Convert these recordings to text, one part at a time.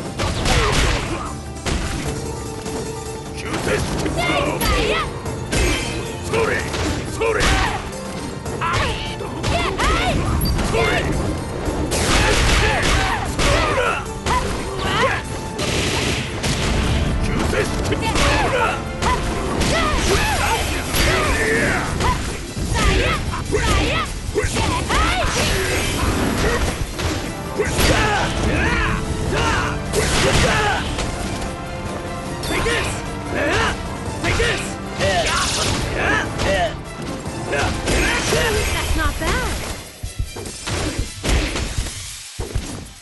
Fucking...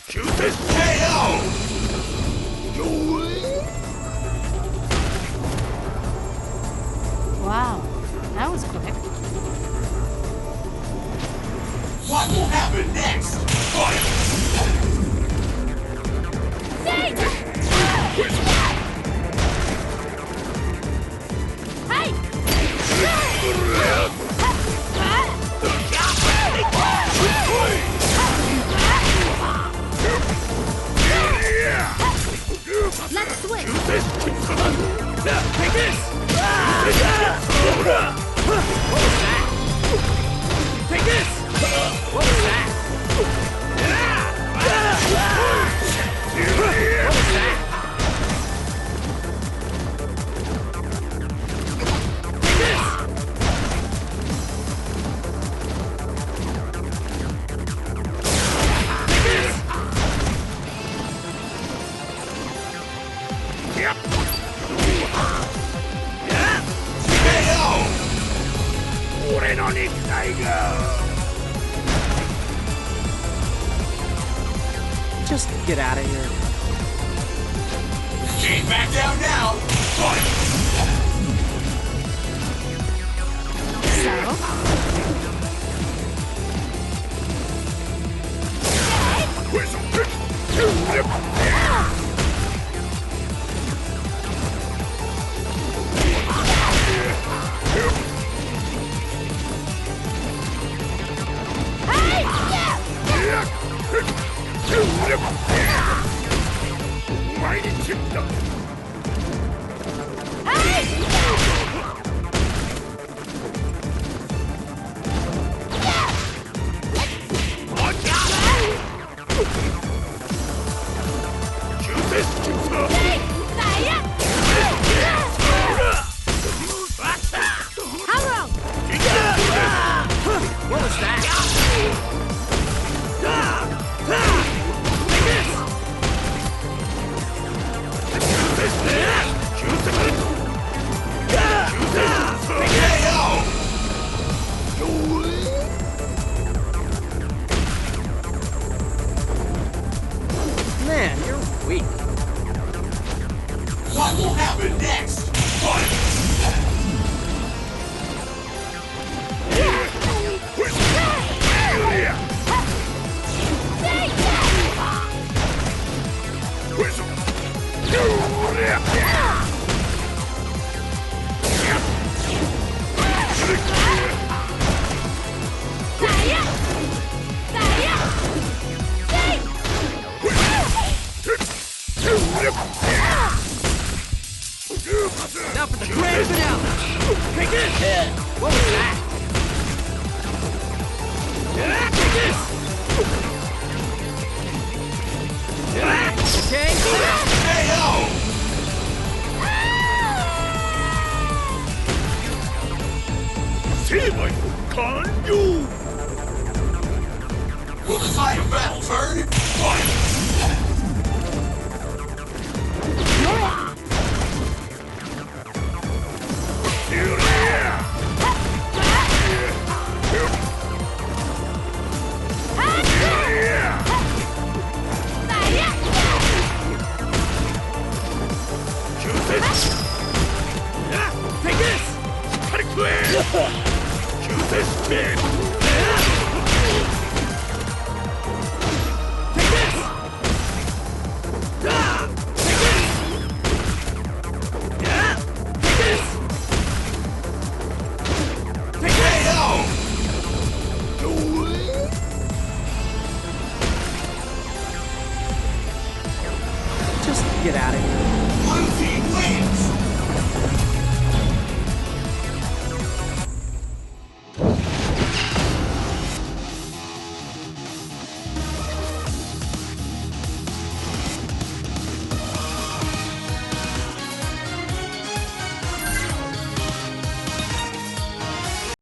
Shoot this! KO! Wow, that was quick. What will happen next? Fight! Let's Take this! What was that? in on it, Tiger! Just get out of here. Get back down now! Fight! 공격력은 많이 집다. What will happen next? Fight! down. Take this! What was that? Take this! Okay? Hey, no! Just get out of here. One team